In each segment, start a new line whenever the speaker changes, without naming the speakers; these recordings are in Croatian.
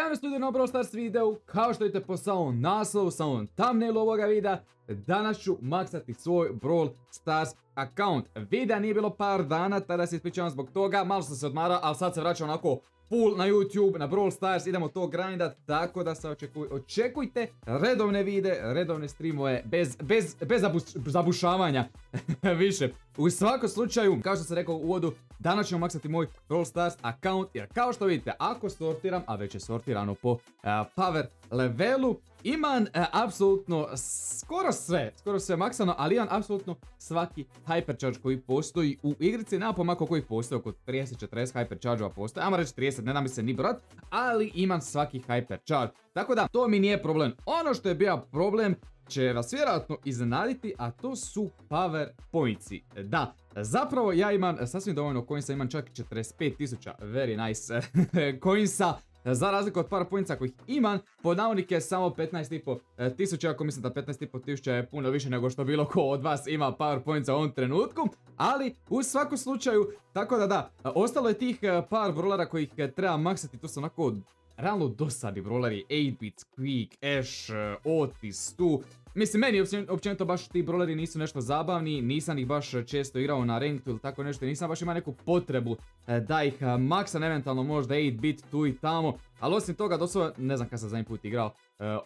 Evo nas studiju na Brawl Stars videu, kao što vidite po samom naslovu, samom thumbnailu ovoga videa, danas ću maksati svoj Brawl Stars account. Videa nije bilo par dana, tada se ispričavam zbog toga, malo sam se odmarao, ali sad se vraćam onako full na YouTube, na Brawl Stars, idemo to grindat, tako da se očekujte redovne vide, redovne streamove, bez, bez, bez zabušavanja više. U svakom slučaju, kao što sam rekao u uvodu, danas ćemo maksati moj Brawl Stars account, jer kao što vidite, ako sortiram, a već je sortirano po uh, power levelu, imam uh, apsolutno skoro sve, skoro sve maksano, ali imam apsolutno svaki hypercharge koji postoji u igrici, nema pomako koji postoji, oko 30-40 hypercharge-ova postoji, ajmo reći 30, ne da mi se ni brat, ali imam svaki hypercharge, tako da to mi nije problem. Ono što je bio problem će vas vjerojatno iznenaditi, a to su power pointsi. Da, zapravo ja imam sasvim dovoljno coinsa, imam čak 45.000, very nice coinsa, za razliku od powerpointsa kojih imam, po navodnike samo 15.500 tisuća, ako mislim da 15.500 tisuća je puno više nego što bilo ko od vas ima powerpointsa u ovom trenutku, ali u svakom slučaju, tako da da, ostalo je tih par brolera kojih treba maksati, to su onako realno dosadni brawleri, 8-bit, Squeak, Ash, Otis, tu. Mislim, meni općenito baš ti brawleri nisu nešto zabavni, nisam ih baš često igrao na ranked ili tako nešto, nisam baš imao neku potrebu e, da ih maksam, eventualno možda 8-bit tu i tamo. Ali osim toga, doslovno, ne znam kada sam zadnji put igrao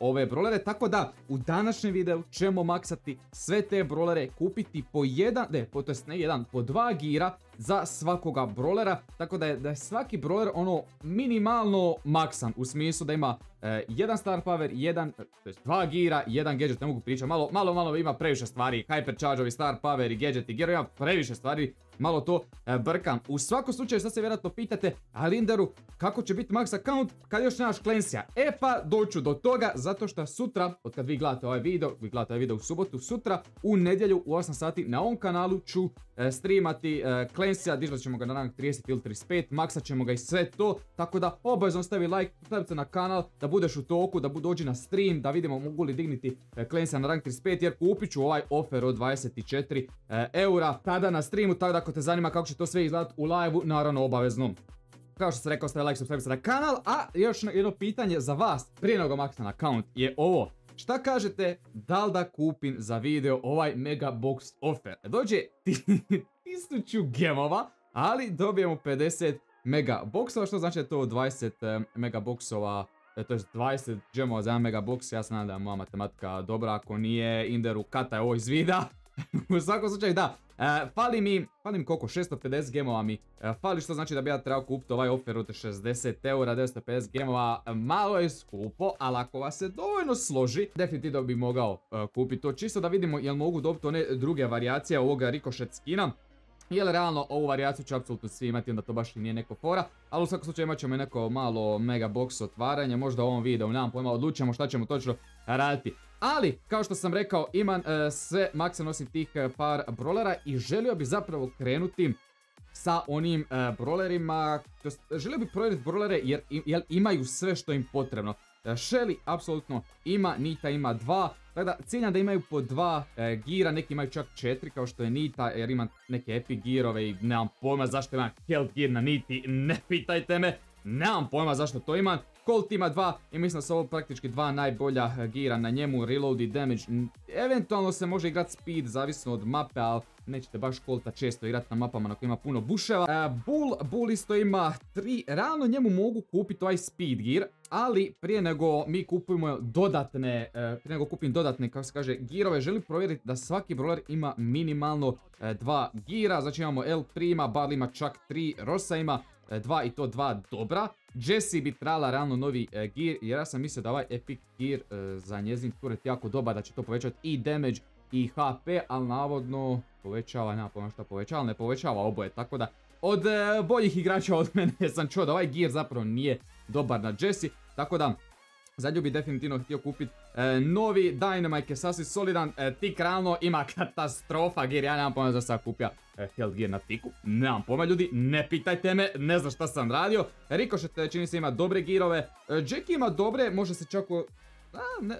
ove brolere, tako da u današnjem videu ćemo maksati sve te brolere, kupiti po jedan, ne, po, to jest ne jedan, po dva gira za svakoga brolera, tako da je, da svaki broler ono minimalno maksan, u smislu da ima e, jedan star power, jedan, to jest dva gira, jedan gadget, ne mogu pričati, malo, malo, malo ima previše stvari, hypercharge-ovi, star power i gadget i gear, ima previše stvari, malo to e, brkam. U svakom slučaju sad se vjerojatno pitate, a Linderu, kako će biti max account kad još nemaš Clancy-a? E pa doću do toga zato što sutra, od kad vi gledate ovaj video, vi gledate ovaj video u subotu, sutra u nedjelju u 8 sati na ovom kanalu ću e, streamati e, Clancy-a, ćemo ga na rang 30 ili 35, maksat ćemo ga i sve to, tako da obavezno stavi like, stavi se na kanal, da budeš u toku, da dođi na stream, da vidimo mogu li digniti Clancy-a na rang 35, jer kupit ću ovaj offer od 24 e, eura tada na streamu, tako da te zanima kako će to sve izgledati u live naravno obavezno. Kao što sam rekao, stavite like, subscribe na kanal, a još jedno pitanje za vas, prije nego maksan account, je ovo. Šta kažete, da li da kupim za video ovaj mega box offer? Dođe 1000 gemova, ali dobijemo 50 mega boxova, što znači da je to 20 eh, mega boxova e, to je 20 gemova za 1 mega box, ja se nadam da je moja matematika dobra, ako nije, Inderu kata je ovo iz vida. u svakom slučaju da, e, fali mi, fali mi koliko, 650 gemova mi e, fali što znači da bi ja trebao kupiti ovaj offer od 60 eura, 950 gemova, malo je skupo, ali ako vas se dovoljno složi, definitivno bi mogao e, kupiti to, čisto da vidimo jel mogu dobiti one druge varijacije ovoga ricochet skina. Jer realno ovu varijaciju će apsolutno svi imati, onda to baš i nije neko fora. Ali u svakom slučaju imat ćemo i neko malo mega box otvaranje, možda u ovom videu, nemam pojma, odlučujemo šta ćemo točno raditi. Ali, kao što sam rekao, imam e, sve maksa nosim tih e, par brolera i želio bi zapravo krenuti sa onim uh, brolerima, želio bih provjeriti brolere jer, imaju sve što im potrebno. Shelly apsolutno ima, Nita ima dva, tako da ciljam da imaju po dva gira, neki imaju čak četiri kao što je Nita jer ima neke epic girove i nemam pojma zašto imam health gear na Niti, ne pitajte me, nemam pojma zašto to imam. Colt ima dva i mislim da su ovo praktički dva najbolja eh, gira na njemu, reload i damage. Eventualno se može igrati speed, zavisno od mape, ali nećete baš Colta često igrati na mapama na kojima ima puno buševa. Eh, Bull, Bull isto ima tri, realno njemu mogu kupiti ovaj speed gear, ali prije nego mi kupujemo dodatne, eh, prije nego kupim dodatne, kako se kaže, girove, želim provjeriti da svaki brawler ima minimalno dva gira, znači imamo El Prima, Barley ima čak tri, Rosa ima dva i to dva dobra. Jessie bi trala realno novi e, gear jer ja sam mislio da ovaj epic gear e, za njezin turret jako dobar da će to povećati i damage i HP, ali navodno povećava, nema pojma šta povećava, ne povećava oboje, tako da od e, boljih igrača od mene sam čuo da ovaj gear zapravo nije dobar na Jessie, tako da Zadnju bi definitivno htio kupiti e, novi Dynamite je sasvim solidan, e, tik realno ima katastrofa gear, ja nemam pojma da sam kupio e, Health gear na tiku, nemam pojma ljudi, ne pitajte me, ne znam šta sam radio, Ricochet čini se ima dobre girove, Jackie ima dobre, može se čak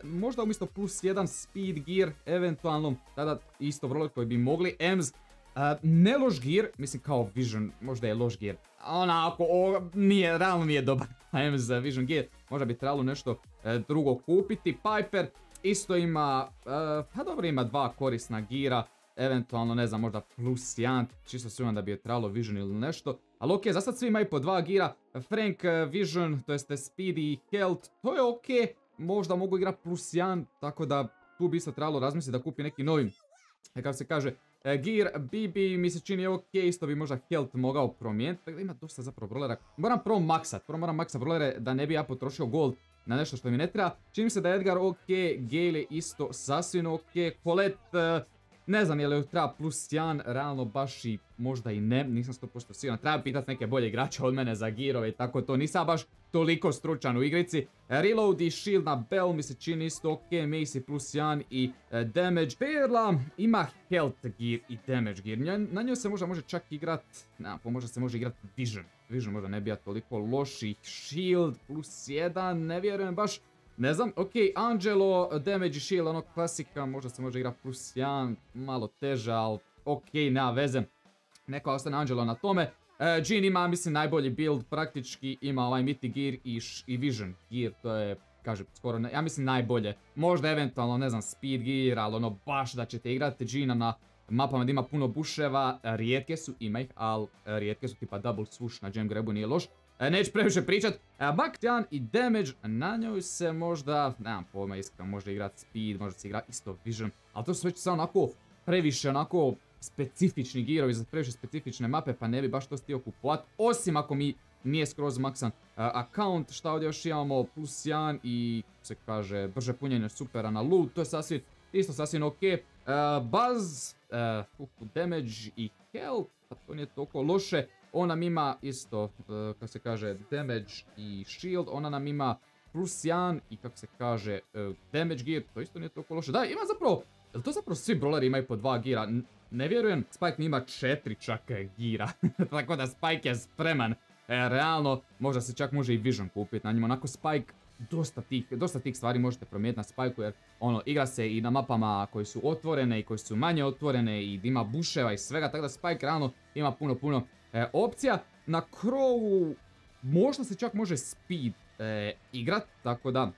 možda umjesto plus jedan speed gear, eventualno, tada isto vrlo koji bi mogli, Ems ne loš gear, mislim kao Vision, možda je loš gear. Onako, nije, realno nije dobar time za Vision gear. Možda bi trebalo nešto e, drugo kupiti. Piper isto ima, e, pa dobro ima dva korisna gira. Eventualno, ne znam, možda plus jedan, čisto sumnjam da bi je trebalo Vision ili nešto. Ali okej, za sad svi imaju po dva gira. Frank Vision, to jeste Speedy i Health, to je okej. Možda mogu igrati plus jedan, tako da tu bi isto trebalo razmisliti da kupi neki novi, kako se kaže, E, Gear BB mi se čini ok, isto bi možda health mogao promijeniti, tako da ima dosta zapravo brolera. Moram prvo maksat, prvo moram maksat brolere da ne bi ja potrošio gold na nešto što mi ne treba. Čini se da je Edgar ok, Gale je isto sasvim ok, Colette ne znam je li treba plus 1, realno baš i možda i ne, nisam 100% siguran. Treba pitati neke bolje igrače od mene za girove i tako to. Nisam baš toliko stručan u igrici. Reload i shield na Bell mi se čini isto ok. Macy plus 1 i e, damage. Perla ima health gear i damage gear. Na njoj se možda može čak igrat, na, možda se može igrat vision. Vision možda ne bija toliko loši. Shield plus 1, ne vjerujem baš. Ne znam, ok, Angelo, damage i shield, ono klasika, možda se može igrati plus 1, malo teže, ali ok, nema veze. Neka ostane Angelo na tome. Uh, Jean ima, mislim, najbolji build, praktički ima ovaj Mythic Gear i, Vision Gear, to je, kažem, skoro, ja mislim najbolje. Možda eventualno, ne znam, Speed Gear, ali ono, baš da ćete igrati Jeana na mapama gdje ima puno buševa, rijetke su, ima ih, ali rijetke su tipa double swoosh na jam grabu, nije loš. E, neću previše pričat. E, 1 i damage, na njoj se možda, nemam pojma iskreno, može igrat speed, može se igrat isto vision, ali to su već sad onako previše onako specifični girovi za previše specifične mape, pa ne bi baš to stio kupovat, osim ako mi nije skroz maksan uh, account, šta ovdje još imamo, plus 1 i se kaže brže punjenje supera na loot, to je sasvim, isto sasvim ok. buzz, damage i health, pa to nije toliko loše. On nam ima isto, uh, kako se kaže, damage i shield. Ona nam ima 1 i kako se kaže, uh, damage gear. To isto nije toliko loše. Da, ima zapravo, jel to zapravo svi brawleri imaju po dva gira? Ne vjerujem, Spike ima četiri čak gira. Tako da Spike je spreman. E, realno, možda se čak može i Vision kupiti na njima. Onako Spike, dosta tih, dosta tih stvari možete promijeniti na Spike jer ono, igra se i na mapama koji su otvorene i koji su manje otvorene i ima buševa i svega. Tako da Spike realno ima puno, puno e, opcija. Na krovu možda se čak može speed e, igrat, tako da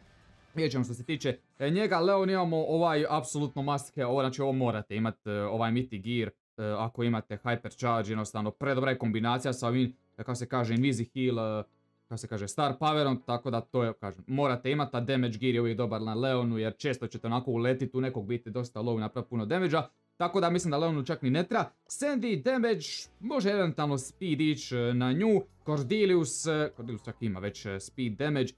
vidjet ćemo što se tiče e, njega. Leon imamo ovaj apsolutno maske, ovo, znači ovo morate imati e, ovaj Mythic Gear ako imate Hypercharge, jednostavno predobra je kombinacija sa ovim, kako se kaže, Invisi Heal, kako se kaže, Star Powerom, tako da to je, kažem, morate imati, a Damage Gear je uvijek dobar na Leonu, jer često ćete onako uletiti u nekog biti dosta low i napraviti puno damage tako da mislim da Leonu čak ni ne treba. Sandy Damage, može eventualno Speed ići e, na nju. Cordelius, e, Cordelius čak ima već e, Speed Damage.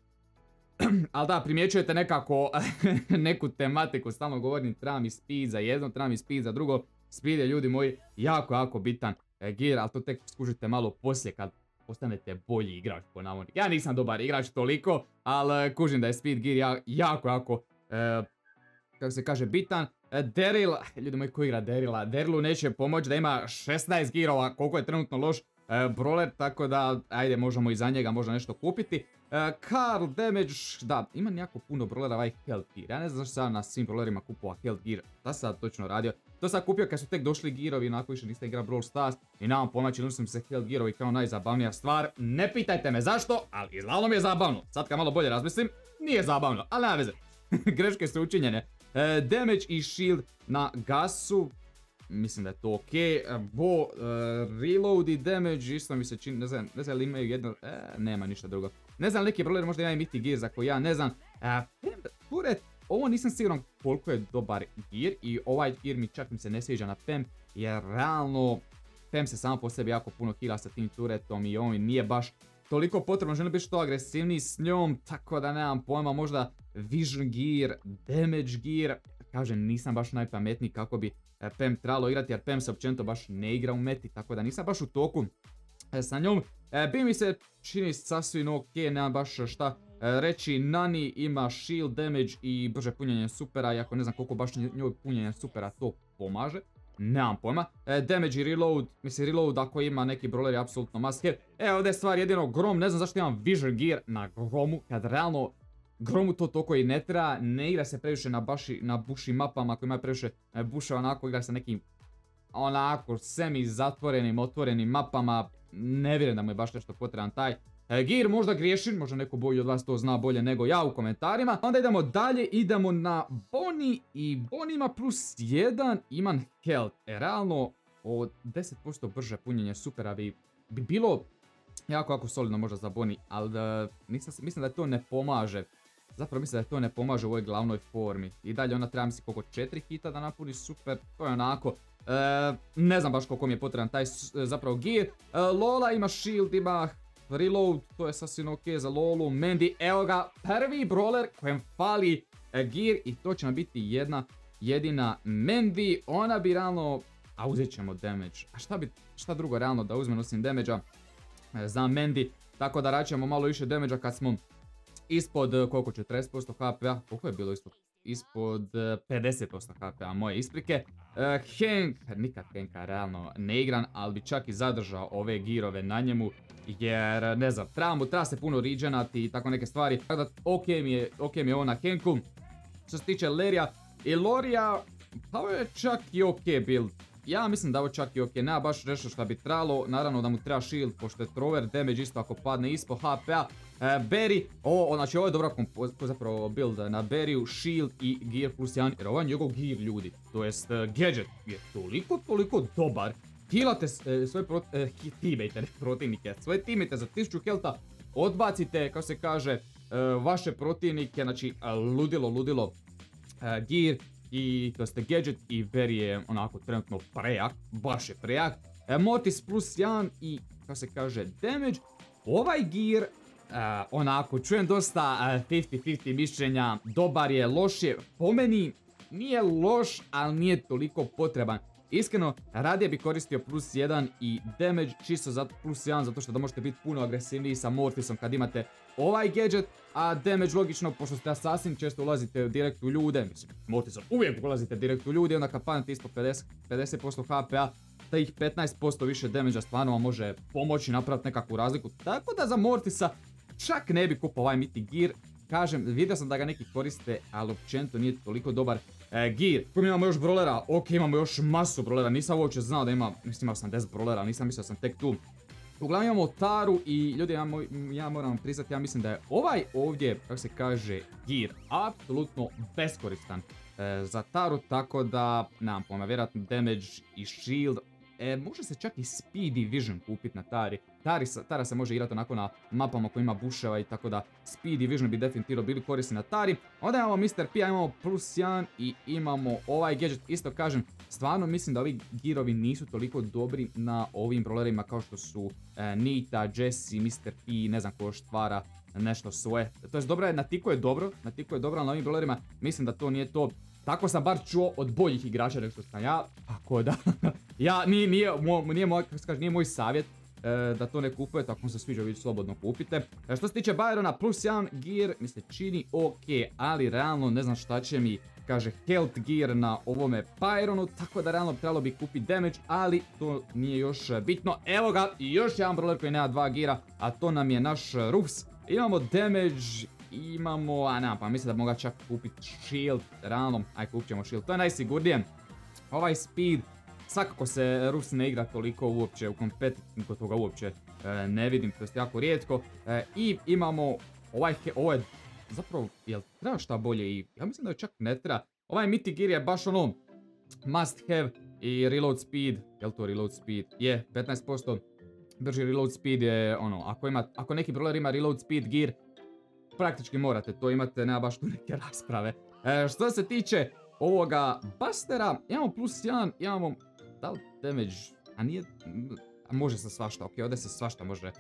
Ali da, primjećujete nekako neku tematiku, stalno govorim treba mi speed za jedno, treba mi speed za drugo. Speed je ljudi moji jako, jako bitan gear, ali to tek skužite malo poslije kad postanete bolji igrač po navodnik. Ja nisam dobar igrač toliko, ali kužim da je speed gear jako, jako, kako se kaže, bitan. E, Daryl, ljudi moji ko igra Daryla, Darylu neće pomoći da ima 16 girova koliko je trenutno loš e, brawler, tako da ajde možemo i za njega možda nešto kupiti. E, Carl Damage, da, ima jako puno brawlera ovaj Health Gear, ja ne znam zašto sam na svim brawlerima kupovao Health Gear, šta sam točno radio. To sam kupio kad su tek došli girovi, onako više niste igra Brawl Stars i nemam pojma čini sam se Health Gearovi kao najzabavnija stvar. Ne pitajte me zašto, ali izglavno mi je zabavno. Sad kad malo bolje razmislim, nije zabavno, ali nema veze. Greške su učinjene. E, damage i shield na gasu. Mislim da je to ok. E, bo, e, reload i damage isto mi se čini, ne znam, ne znam li imaju jedno, nema ništa drugo. Ne znam, neki brawler možda imaju Mythic Gear za koji ja ne znam. Pored, ovo nisam siguran koliko je dobar gear i ovaj gear mi čak mi se ne sviđa na PEM jer realno PEM se samo po sebi jako puno hila sa tim turetom i on nije baš toliko potrebno, želim biti što agresivniji s njom, tako da nemam pojma, možda Vision Gear, Damage Gear, kažem nisam baš najpametniji kako bi e, Pem trebalo igrati jer Pem se općenito baš ne igra u meti, tako da nisam baš u toku e, sa njom. E, bi mi se čini sasvim ok, nemam baš šta reći, Nani ima shield damage i brže punjenje supera, iako ne znam koliko baš njoj punjenje supera to pomaže. Nemam pojma. E, damage i reload, mislim reload ako ima neki brawler je apsolutno must have. E ovdje je stvar jedino grom, ne znam zašto imam vision gear na gromu, kad realno gromu to toliko i ne treba, ne igra se previše na, baši, na buši mapama ako ima previše e, buševa onako igra se nekim onako semi zatvorenim, otvorenim mapama, ne vjerujem da mu je baš nešto potreban taj Gear možda griješim, možda neko bolji od vas to zna bolje nego ja u komentarima. Onda idemo dalje, idemo na Boni i Boni ima plus 1, iman health. E, realno, od 10% brže punjenje supera bi, bi bilo jako jako solidno možda za Boni, ali mislim da to ne pomaže. Zapravo mislim da to ne pomaže u ovoj glavnoj formi. I dalje ona treba misli koliko 4 hita da napuni super, to je onako... E, ne znam baš koliko mi je potreban taj zapravo gear. E, Lola ima shield, ima reload, to je sasvim ok za Lolu, Mandy, evo ga, prvi brawler kojem fali e, gear i to će nam biti jedna jedina Mandy, ona bi realno, a uzet ćemo damage, a šta bi, šta drugo realno da uzmem osim damage e, za Mandy, tako da raćemo malo više damage kad smo ispod e, koliko 40% HP-a, koliko je bilo ispod ispod 50% HP-a moje isprike. Hank, nikad Hanka realno ne igran, ali bi čak i zadržao ove girove na njemu jer ne znam, treba mu, se puno riđenati i tako neke stvari. Tako da ok mi je, ok mi ovo na Kenku. Što se tiče Lerija i Lorija, pa je čak i ok build. Ja mislim da ovo čak i ok, nema baš nešto što bi trebalo, naravno da mu treba shield pošto je trover, damage isto ako padne ispod HP-a. E, Berry, ovo, znači ovo je dobra zapravo build na Berryu, shield i gear plus 1, jer ovo je njegov gear ljudi, to jest e, gadget je toliko, toliko dobar Hilate e, svoje e, protivnike, svoje teamate za 1000 helta, odbacite, kao se kaže, vaše protivnike, znači ludilo, ludilo gear i to ste gadget i Berry je onako trenutno prejak, baš je prejak. Mortis plus 1 i, kao se kaže, damage. Ovaj gear, onako, čujem dosta 50-50 mišljenja, dobar je, loš je, po meni nije loš, ali nije toliko potreban. Iskreno, radije bi koristio plus 1 i damage čisto za plus 1 zato što da možete biti puno agresivniji sa Mortisom kad imate ovaj gadget, a damage logično, pošto ste assassin, često ulazite direkt u ljude, mislim, Mortisom uvijek ulazite direkt u ljude, onda kad padnete ispod 50%, 50% HP-a, ih 15% više damage stvarno vam može pomoći napraviti nekakvu razliku, tako da za Mortisa čak ne bi kupao ovaj Miti Gear, kažem, vidio sam da ga neki koriste, ali općenito nije toliko dobar e, gear. Kom imamo još brolera, ok, imamo još masu brolera, nisam uopće znao da ima, mislim imao sam 10 brolera, nisam mislio da sam tek tu. Uglavnom imamo Taru i ljudi, ja, moram priznati, ja mislim da je ovaj ovdje, kako se kaže, gear, apsolutno beskoristan e, za Taru, tako da, nemam pojma, vjerojatno damage i shield, E, može se čak i Speedy Vision kupit na Tari. Tara se može igrati onako na mapama koji ima buševa i tako da Speedy Vision bi definitivno bili korisni na Tari. Onda imamo Mr. P, imamo plus 1 i imamo ovaj gadget. Isto kažem, stvarno mislim da ovi girovi nisu toliko dobri na ovim brawlerima kao što su e, Nita, Jesse, Mr. P, ne znam ko štvara nešto svoje. To je dobro, na tiku je dobro, na tiku je dobro, ali na ovim brawlerima mislim da to nije to. Tako sam bar čuo od boljih igrača nego što sam ja, tako da, ja, nije, nije, nije, moj, kaže, nije moj savjet e, da to ne kupujete, ako vam se sviđa vi slobodno kupite. E, što se tiče Byrona, plus 1 gear mi se čini ok, ali realno ne znam šta će mi, kaže health gear na ovome Byronu, tako da realno trebalo bi kupiti damage, ali to nije još bitno. Evo ga, još jedan brawler koji nema dva gira, a to nam je naš Rufs. Imamo damage imamo, a nema pa mislim da mogu čak kupiti shield, realno, aj kupit ćemo shield, to je najsigurnije. Ovaj speed, svakako se Rus ne igra toliko uopće u kompetitivnom, kod toga uopće e, ne vidim, to je jako rijetko. E, I imamo ovaj, ovo je zapravo, jel treba šta bolje i ja mislim da je čak ne treba. Ovaj Mythic je baš ono must have i reload speed, jel to reload speed? Je, 15% brži reload speed je ono, ako, ima, ako neki brawler ima reload speed gear, praktički morate to imate, nema baš tu neke rasprave. E, što se tiče ovoga Bustera, imamo plus 1, imamo, da li damage, a nije, a može se svašta, ok, ovdje se svašta može e,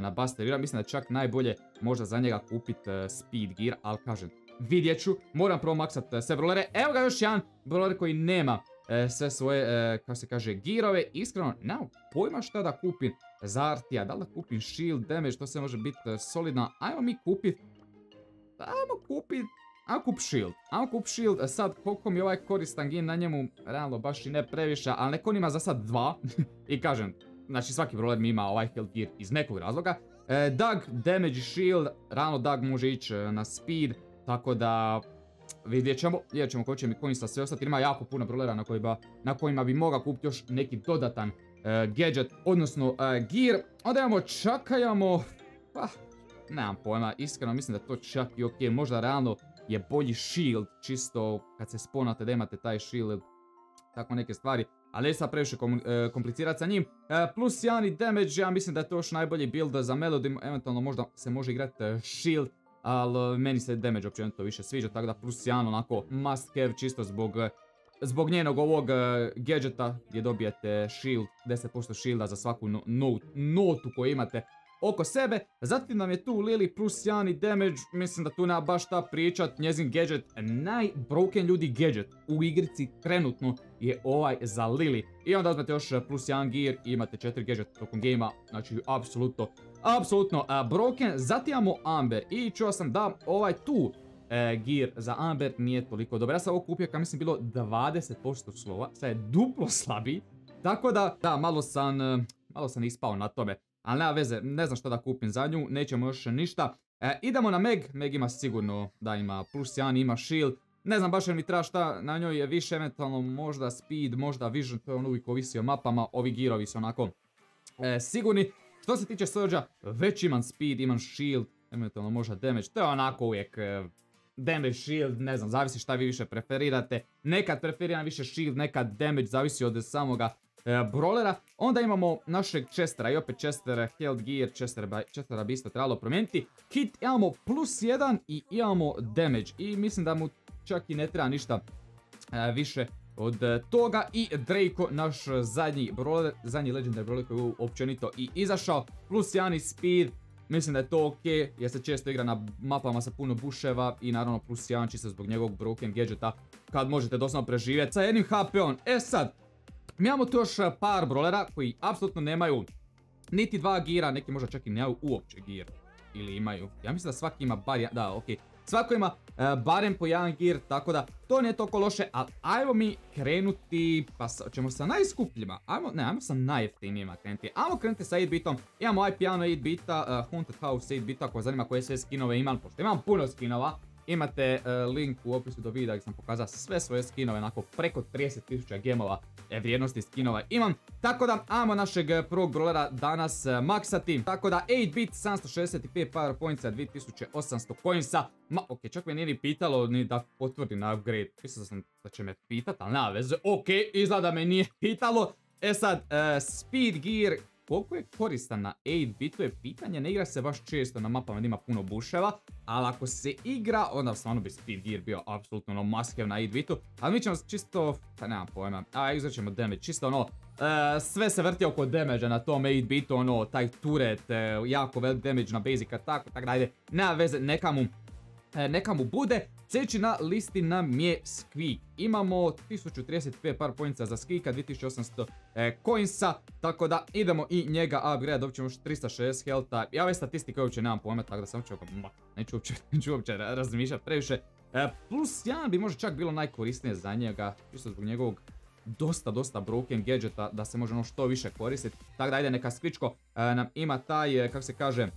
na Buster mislim da čak najbolje možda za njega kupit e, Speed Gear, ali kažem, vidjet ću, moram prvo maksat sve brolere, evo ga još jedan broler koji nema sve svoje, kako se kaže, girove. Iskreno, nemam pojma šta da kupim za Artija, da li da kupim shield damage, to se može biti solidno. Ajmo mi kupit Ajmo kupit, ajmo kup shield, ajmo kup shield, e sad koliko mi ovaj koristan gin na njemu, realno baš i ne previše, ali neko ima za sad dva, i kažem, znači svaki mi ima ovaj health gear iz nekog razloga. E, Doug, damage shield, realno Doug može ići e, na speed, tako da vidjet ćemo, vidjet ćemo ko će mi coinsa sve ostati, ima jako puno brolera na kojima, bi mogao kupiti još neki dodatan gadget, odnosno gear. Onda imamo čakajamo, pa, nemam pojma, iskreno mislim da to čak i ok, možda realno je bolji shield, čisto kad se sponate da imate taj shield, tako neke stvari. Ali sad previše e, komplicirati sa njim. E, plus 1 damage, ja mislim da je to još najbolji build za Melody, eventualno možda se može igrati e, shield. Ali meni se damage općenito više sviđa, tako da plus 1 onako must have čisto zbog Zbog njenog ovog gadgeta gdje dobijete shield, 10% shielda za svaku notu koju imate oko sebe. Zatim nam je tu Lily plus 1 damage, mislim da tu nema baš šta pričat, njezin gadget, najbroken ljudi gadget u igrici trenutno je ovaj za Lily. I onda uzmete još plus 1 gear i imate 4 gadget tokom gamea, znači apsolutno, apsolutno broken. Zatim imamo Amber i čuo sam da ovaj tu e, gear za Amber nije toliko dobar. Ja sam ovo kupio kad mislim bilo 20% slova, sad je duplo slabiji. Tako da, da, malo sam, malo sam ispao na tome. Ali nema veze, ne znam što da kupim za nju, nećemo još ništa. E, idemo na Meg, Meg ima sigurno da ima plus 1, ima shield. Ne znam baš mi treba šta, na njoj je više eventualno možda speed, možda vision, to je on uvijek ovisi o mapama, ovi girovi su onako e, sigurni. Što se tiče Surge'a, već imam speed, imam shield, eventualno možda damage, to je onako uvijek e, damage shield, ne znam, zavisi šta vi više preferirate. Nekad preferiram više shield, nekad damage, zavisi od samoga E, brawlera. Onda imamo našeg Chestera i opet Chester Health Gear, Chestera bi isto trebalo promijeniti. Hit imamo plus 1 i imamo damage i mislim da mu čak i ne treba ništa e, više od toga i Draco, naš zadnji brawler, zadnji legendary brawler koji je općenito i izašao, plus 1 speed, mislim da je to ok, jer se često igra na mapama sa puno buševa i naravno plus 1 čisto zbog njegovog broken gadgeta kad možete doslovno preživjeti sa jednim HP-om. E sad, mi imamo tu još e, par brolera koji apsolutno nemaju niti dva gira, neki možda čak i nemaju uopće gir. Ili imaju. Ja mislim da svaki ima bar jedan, da okej. Svako ima e, barem po jedan gir, tako da to nije toliko loše, ali ajmo mi krenuti, pa ćemo sa najskupljima, ajmo, ne, ajmo sa najjeftinijima krenuti, ajmo krenuti sa 8-bitom, imamo ovaj piano 8-bita, uh, Haunted House 8-bita, koja zanima koje sve skinove imam, pošto imam puno skinova, Imate e, link u opisu do videa gdje sam pokazao sve svoje skinove, onako preko 30.000 gemova e, vrijednosti skinova imam. Tako da, ajmo našeg prvog brawlera danas e, maksati. Tako da, 8-bit, 765 power pointsa, 2800 coinsa. Ma, ok, čak me nije ni pitalo ni da potvrdim na upgrade. Mislio sam da će me pitat, ali nema veze. Ok, izgleda me nije pitalo. E sad, speed gear, koliko je koristan na 8-bitu je pitanje, ne igra se baš često na mapama gdje ima puno buševa, ali ako se igra, onda stvarno bi Speed Gear bio apsolutno ono must na 8-bitu, ali mi ćemo čisto, pa nemam pojma, a izrat ćemo damage, čisto ono, e, sve se vrti oko damage na tom 8-bitu, ono, taj turret, e, jako velik damage na basic attack, tako da nema veze, neka mu neka mu bude. Sljedeći na listi nam je Squeak. Imamo 1035 par poinca za Squeaka, 2800 e, coinsa, tako da idemo i njega upgrade, dobit ćemo još 360 healtha. Ja ove statistike uopće nemam pojma, tako da sam ću neću uopće, neću uopće razmišljati previše. E, plus 1 bi možda čak bilo najkorisnije za njega, čisto zbog njegovog dosta, dosta broken gadgeta da se može ono što više koristiti. Tako da ajde neka Squeachko nam ima taj, kako se kaže,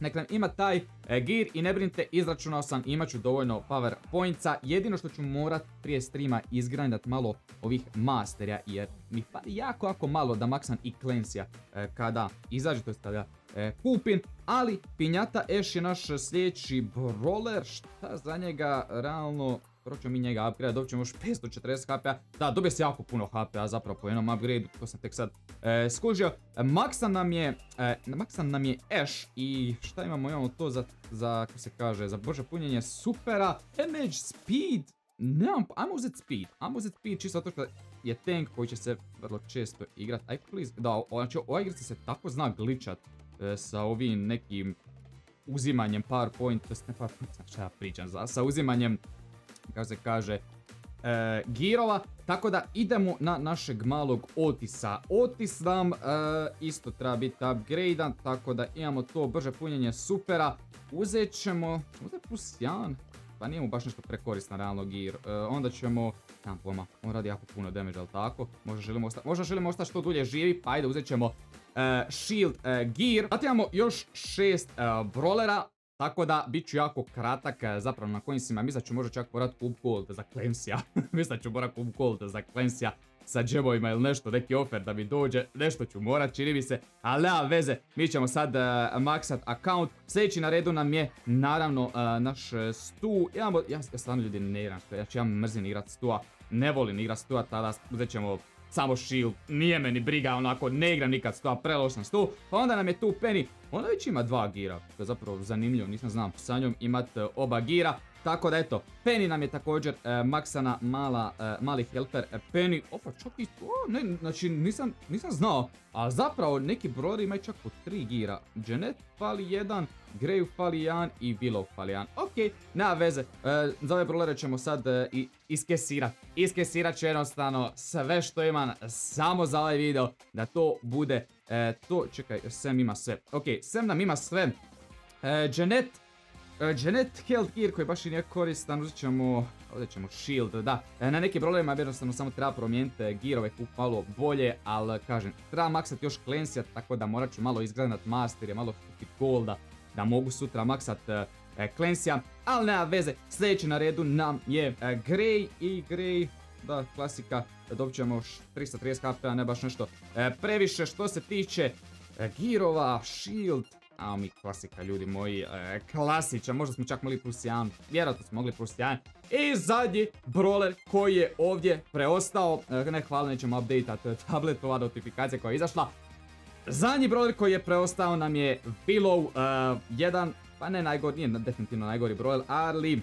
Nek nam ima taj e, gear i ne brinite, izračunao sam, imat ću dovoljno power pointsa. Jedino što ću morat prije streama izgrandat malo ovih masterja jer mi pali jako, jako malo da maksam i Cleansija e, kada izađe, to kada e, kupim. Ali Pinjata Ash je naš sljedeći brawler, šta za njega realno Prvo ćemo mi njega upgrade, dobit ćemo još 540 HP-a. Da, dobije se jako puno HP-a zapravo po jednom upgrade to sam tek sad e, skužio. Maksan nam je, e, maksan nam je Ash i šta imamo, imamo to za, za, kako se kaže, za brže punjenje supera. Damage, speed, nemam, ajmo uzeti speed, ajmo uzeti speed čisto zato što je tank koji će se vrlo često igrat. Aj please, da, znači ova igrica se tako zna glitchat e, sa ovim nekim uzimanjem powerpoint, to ne powerpoint, šta ja pričam, sa uzimanjem kako se kaže, e, girova. Tako da idemo na našeg malog Otisa. Otis nam e, isto treba biti upgradean, tako da imamo to brže punjenje supera. Uzet ćemo, uzet plus 1, pa nije mu baš nešto prekoristan realno gear. E, onda ćemo, nemam pojma, on radi jako puno damage, ali tako? Možda želimo ostati, možda želimo ostati što dulje živi, pa ajde uzet ćemo shield gear. Zatim imamo još šest brawlera Tako da, bit ću jako kratak, e, zapravo na coinsima, mislim da ću možda čak morat kup gold za Clemsija. mislim da ću morat kup gold za Clemsija sa džebovima ili nešto, neki offer da mi dođe, nešto ću morat, čini mi se, ali nema veze, mi ćemo sad uh, maksat account, sljedeći na redu nam je naravno naš stu, ja, ja stvarno ljudi ne igram ja ću ja mrzim igrat stua, ne volim igrat stua, tada uzet ćemo samo shield, nije meni briga, onako ne igram nikad sto, preloš sam stu. Pa onda nam je tu Penny, ona već ima dva gira, zapravo zanimljivo, nisam znam sa njom imat e, oba gira. Tako da eto, Penny nam je također e, maksana mala, e, mali helper. Penny, opa čak i to, ne, znači nisam, nisam znao. A zapravo neki brojeri imaju čak po tri gira. Janet fali jedan, Greju fali jedan i Willow fali jedan. Ok, nema veze. E, za ove brojere ćemo sad e, i iskesirat. Iskesirat ću jednostavno sve što imam samo za ovaj video. Da to bude e, to. Čekaj, Sam ima sve. Ok, Sam nam ima sve. Janet Janet Health Gear koji baš i nije koristan, uzet ćemo, ovdje ćemo Shield, da. Na nekim problemima jednostavno samo treba promijeniti gearove malo bolje, ali kažem, treba maksat još Cleansija, tako da morat ću malo izgledat Master, je malo kupit Golda, da mogu sutra maksat Cleansija, ali nema veze, sljedeći na redu nam je Grey i Grey, da, klasika, dobit ćemo 330 HP, ne baš nešto previše što se tiče Gearova, Shield, a mi klasika ljudi moji, e, klasičan, možda smo čak mogli plus 1, vjerojatno smo mogli plus 1. I zadnji brawler koji je ovdje preostao, e, ne hvala nećemo update to je tabletova notifikacija koja je izašla. Zadnji brawler koji je preostao nam je Willow, e, jedan, pa ne najgori, nije definitivno najgori brawler, ali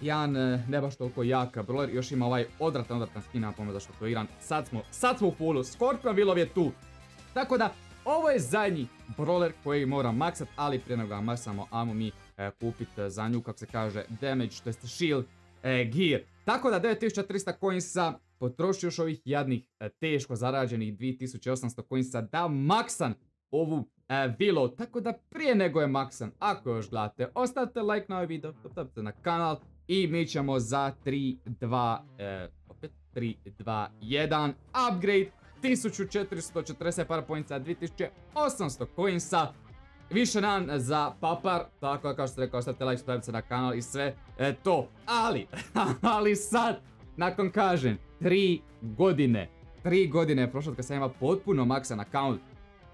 jedan ne baš toliko jak brawler, još ima ovaj odratan, odratan skin, napomenu zašto to igram. Sad smo, sad smo u fullu, Scorpion Willow je tu. Tako da, ovo je zadnji brawler koji moram maksat, ali prije nego ga maksamo, ajmo mi e, kupit e, za nju, kako se kaže, damage, to jest shield e, gear. Tako da 9300 coinsa, potroši još ovih jadnih, teško zarađenih 2800 coinsa da maksan ovu Willow. Tako da prije nego je maksan, ako još gledate, ostavite like na ovaj video, potapite na kanal i mi ćemo za 3, 2, opet 3, 2, 1 upgrade 1440 para poinca, 2800 coinsa. Više nam za papar, tako kao što ste rekao, ostavite like, stavite se na kanal i sve e, to. Ali, ali sad, nakon kažem, 3 godine, 3 godine je prošlo kad sam ima potpuno maksan account.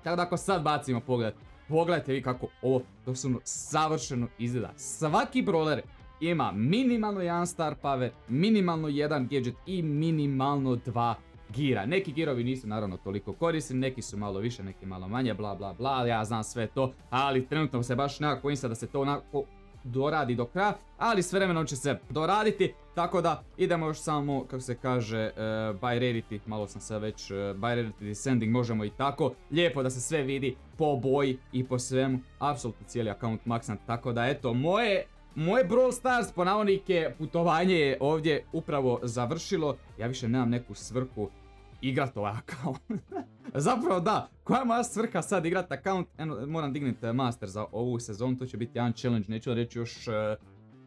Tako da ako sad bacimo pogled, pogledajte vi kako ovo doslovno savršeno izgleda. Svaki brawler ima minimalno jedan star power, minimalno jedan gadget i minimalno dva gira. Neki girovi nisu naravno toliko korisni, neki su malo više, neki malo manje, bla bla bla, ja znam sve to, ali trenutno se baš nekako insta da se to onako doradi do kraja, ali s vremenom će se doraditi, tako da idemo još samo, kako se kaže, uh, by rarity, malo sam se već, uh, by rarity descending, možemo i tako, lijepo da se sve vidi po boji i po svemu, apsolutno cijeli account maksan, tako da eto, moje moje Brawl Stars po putovanje je ovdje upravo završilo. Ja više nemam neku svrhu igrat ovaj account. Zapravo da, koja je moja svrha sad igrat account? Eno, moram digniti master za ovu sezonu, to će biti jedan challenge, neću reći još e,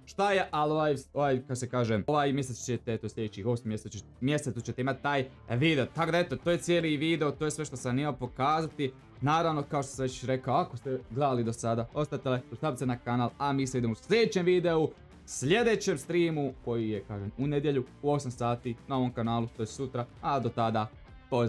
šta je, ali ovaj, ovaj, kako se kaže, ovaj mjesec ćete, to sljedećih 8 mjesecu ćete imati taj video. Tako da eto, to je cijeli video, to je sve što sam imao pokazati. Naravno, kao što sam već rekao, ako ste gledali do sada, ostavite like, se na kanal, a mi se idemo u sljedećem videu, sljedećem streamu, koji je, kažem, u nedjelju, u 8 sati, na ovom kanalu, to je sutra, a do tada, pozdrav!